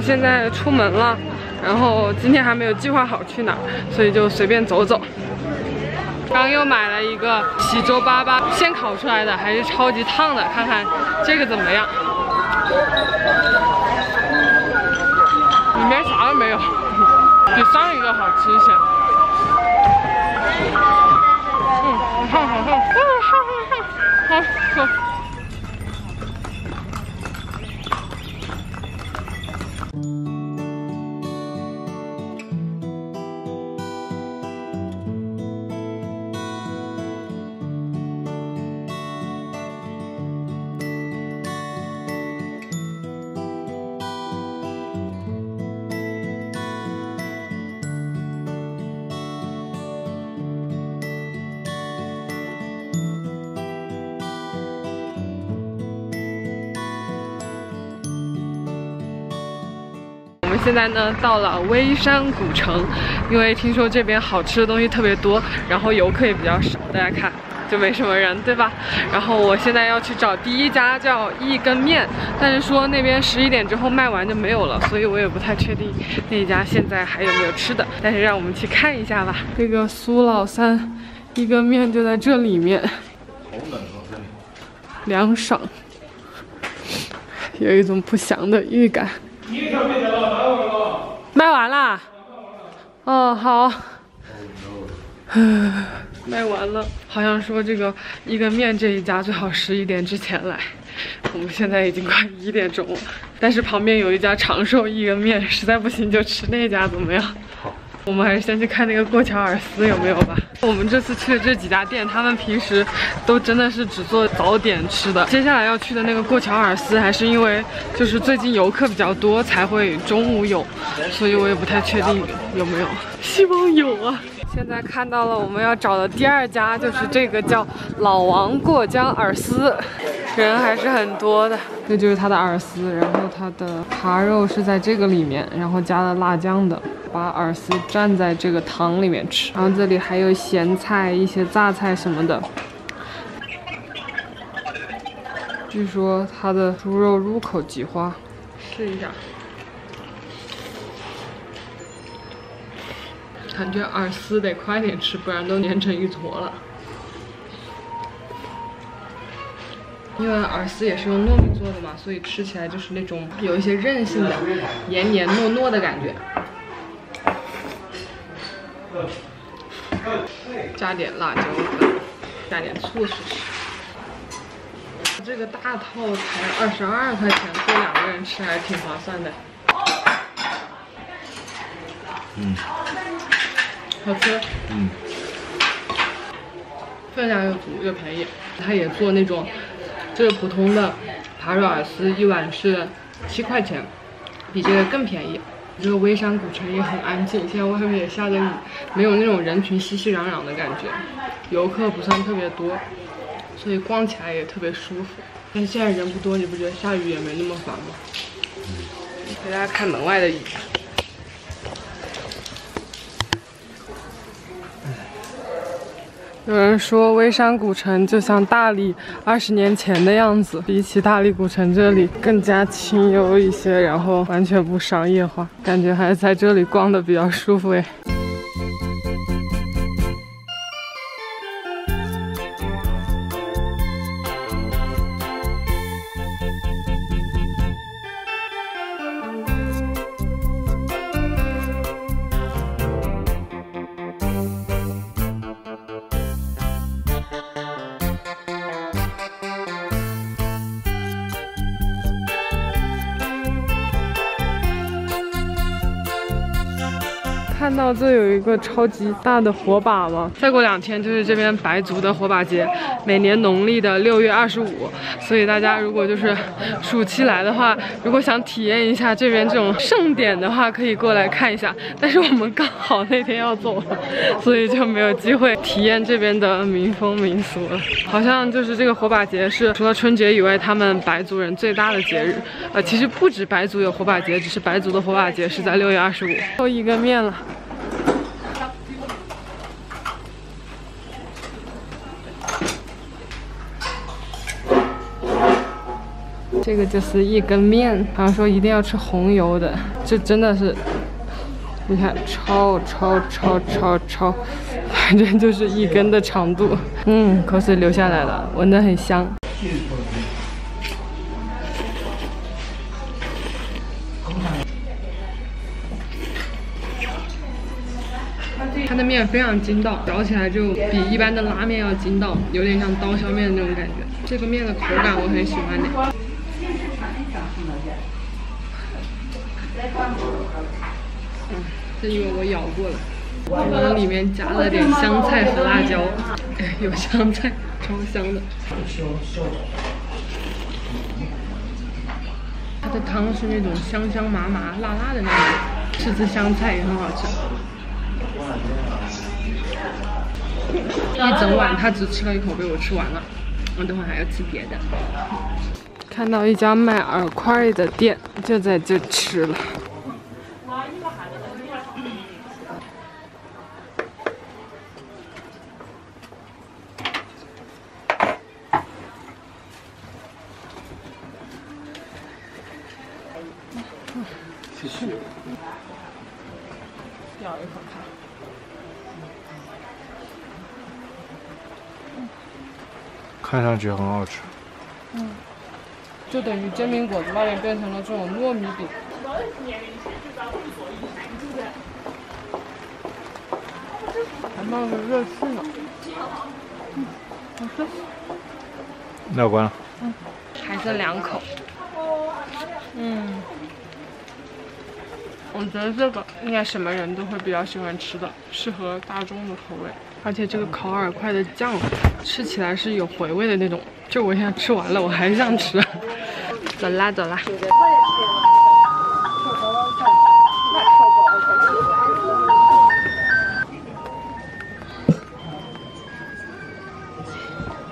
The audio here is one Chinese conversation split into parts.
现在出门了，然后今天还没有计划好去哪儿，所以就随便走走。刚又买了一个喜洲粑粑，现烤出来的，还是超级烫的，看看这个怎么样？里面啥都没有，比上一个好吃。现在呢，到了微山古城，因为听说这边好吃的东西特别多，然后游客也比较少，大家看就没什么人，对吧？然后我现在要去找第一家叫一根面，但是说那边十一点之后卖完就没有了，所以我也不太确定那家现在还有没有吃的。但是让我们去看一下吧。这个苏老三一根面就在这里面，好冷啊这里，凉爽，有一种不祥的预感。卖完啦，哦好，卖完了，好像说这个一根面这一家最好十一点之前来，我们现在已经快一点钟了，但是旁边有一家长寿一根面，实在不行就吃那家怎么样？好。我们还是先去看那个过桥耳丝有没有吧。我们这次去的这几家店，他们平时都真的是只做早点吃的。接下来要去的那个过桥尔斯，还是因为就是最近游客比较多才会中午有，所以我也不太确定有没有，希望有啊。现在看到了我们要找的第二家，就是这个叫老王过江耳丝，人还是很多的。这就是它的饵丝，然后它的扒肉是在这个里面，然后加了辣酱的。把饵丝蘸在这个汤里面吃，然后这里还有咸菜、一些榨菜什么的。据说它的猪肉入口即化，试一下。感觉饵丝得快点吃，不然都粘成一坨了。因为饵丝也是用糯米做的嘛，所以吃起来就是那种有一些韧性的、黏黏糯糯的感觉。加点辣椒粉，加点醋试试。这个大套才二十二块钱，够两个人吃还挺划算的。嗯，好吃。嗯，分量又足又便宜。他也做那种，这个普通的扒肉饵丝一碗是七块钱，比这个更便宜。这个微山古城也很安静，现在外面也下着雨，没有那种人群熙熙攘攘的感觉，游客不算特别多，所以逛起来也特别舒服。但是现在人不多，你不觉得下雨也没那么烦吗？给大家看门外的雨。有人说微山古城就像大理二十年前的样子，比起大理古城这里更加清幽一些，然后完全不商业化，感觉还是在这里逛的比较舒服诶。看到这有一个超级大的火把吗？再过两天就是这边白族的火把节，每年农历的六月二十五，所以大家如果就是暑期来的话，如果想体验一下这边这种盛典的话，可以过来看一下。但是我们刚好那天要走了，所以就没有机会体验这边的民风民俗了。好像就是这个火把节是除了春节以外，他们白族人最大的节日。呃，其实不止白族有火把节，只是白族的火把节是在六月二十五。又一个面了。这个就是一根面，好像说一定要吃红油的，这真的是，你看超超超超超，反正就是一根的长度。嗯，口水流下来了，闻得很香。它的面非常筋道，嚼起来就比一般的拉面要筋道，有点像刀削面的那种感觉。这个面的口感我很喜欢的。嗯，是因为我咬过了，往里面加了点香菜和辣椒，哎，有香菜，超香的。它的汤是那种香香麻麻、辣辣的那种，吃吃香菜也很好吃。一整碗他只吃了一口，被我吃完了。我等会还要吃别的。看到一家卖饵块的店，就在这吃了。继续。咬一口看。看上去很好吃。嗯，就等于煎饼果子外面变成了这种糯米饼。还冒着热气呢。嗯，好吃。那关了。嗯，还剩两口。嗯。我觉得这个应该什么人都会比较喜欢吃的，适合大众的口味。而且这个烤饵块的酱吃起来是有回味的那种，就我现在吃完了，我还想吃。走啦走啦。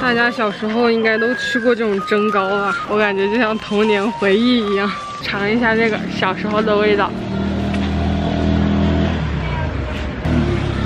大家小时候应该都吃过这种蒸糕吧？我感觉就像童年回忆一样。尝一下这个小时候的味道。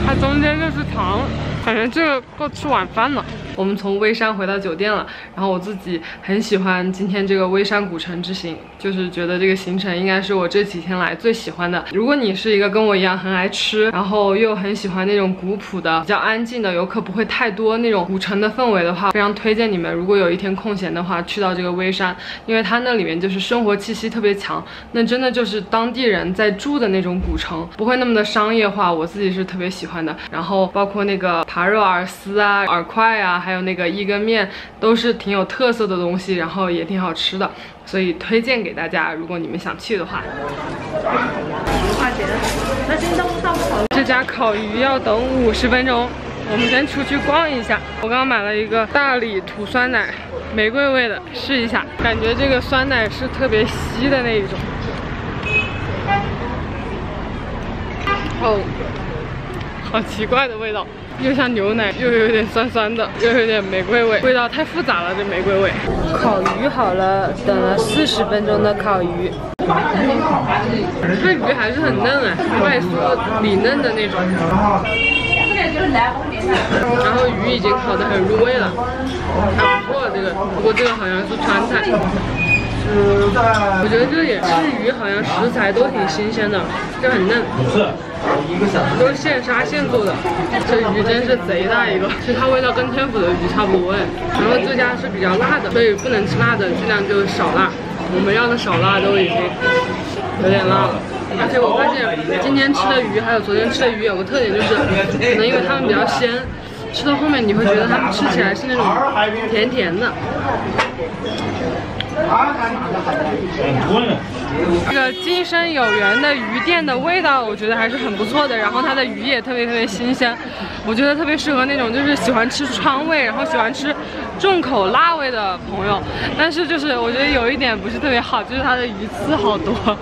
它中间就是糖，感觉这个够吃晚饭了。我们从微山回到酒店了，然后我自己很喜欢今天这个微山古城之行，就是觉得这个行程应该是我这几天来最喜欢的。如果你是一个跟我一样很爱吃，然后又很喜欢那种古朴的、比较安静的游客不会太多那种古城的氛围的话，非常推荐你们。如果有一天空闲的话，去到这个微山，因为它那里面就是生活气息特别强，那真的就是当地人在住的那种古城，不会那么的商业化。我自己是特别喜欢的。然后包括那个扒肉饵丝啊、饵块啊。还还有那个一根面都是挺有特色的东西，然后也挺好吃的，所以推荐给大家。如果你们想去的话，十块钱。那先到。这家烤鱼要等五十分钟，我们先出去逛一下。我刚买了一个大理土酸奶，玫瑰味的，试一下，感觉这个酸奶是特别稀的那一种。哦，好奇怪的味道。又像牛奶，又有点酸酸的，又有点玫瑰味，味道太复杂了。这玫瑰味。烤鱼好了，等了四十分钟的烤鱼，这鱼还是很嫩哎，外酥里嫩的那种。然后鱼已经烤得很入味了，还不错这个。不过这个好像是川菜。我觉得这里吃鱼好像食材都挺新鲜的，就很嫩，都是现杀现做的。这鱼真是贼大一个，其实它味道跟天府的鱼差不多哎。然后这家是比较辣的，所以不能吃辣的尽量就少辣。我们要的少辣都已经有点辣了。而且我发现今天吃的鱼还有昨天吃的鱼有个特点，就是可能因为它们比较鲜，吃到后面你会觉得它们吃起来是那种甜甜的。这个今生有缘的鱼店的味道，我觉得还是很不错的。然后它的鱼也特别特别新鲜，我觉得特别适合那种就是喜欢吃川味，然后喜欢吃重口辣味的朋友。但是就是我觉得有一点不是特别好，就是它的鱼刺好多，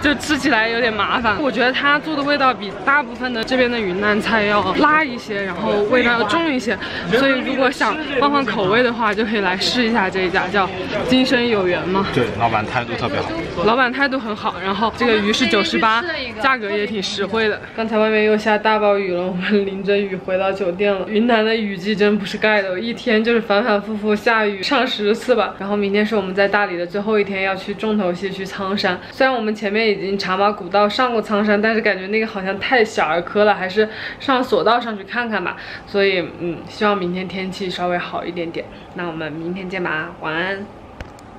就吃起来有点麻烦。我觉得它做的味道比大部分的这边的云南菜要辣一些，然后味道要重一些。所以如果想换换口味的话，就可以来试一下这一家叫今生有缘嘛。对，老板态度特别好。老板态度很好，然后这个鱼是九十八，价格也挺实惠的。刚才外面又下大暴雨了，我们淋着回到酒店了。云南的雨季真不是盖的，我一天就是反反复复下雨上十次吧。然后明天是我们在大理的最后一天，要去重头戏去苍山。虽然我们前面已经茶马古道上过苍山，但是感觉那个好像太小儿科了，还是上索道上去看看吧。所以嗯，希望明天天气稍微好一点点。那我们明天见吧，晚安。